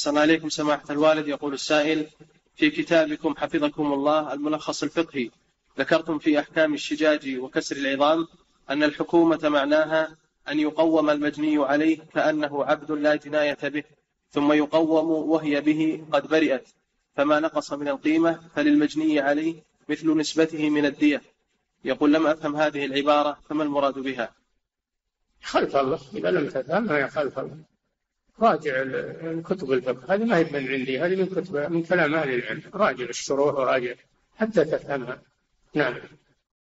أحسن عليكم سماحة الوالد. يقول السائل في كتابكم حفظكم الله الملخص الفقهي ذكرتم في أحكام الشجاج وكسر العظام أن الحكومة معناها أن يقوم المجني عليه كأنه عبد لا جناية به ثم يقوم وهي به قد برئت. فما نقص من القيمة فللمجني عليه مثل نسبته من الدية. يقول لم أفهم هذه العبارة فما المراد بها؟ خلف الله إذا لم تفهمها خلف الله. راجع كتب الفقه. هذه ما هي من عندي هذه من كتب من كلام أهل العلم. راجع الشروح وراجع حتى تفهمها. نعم.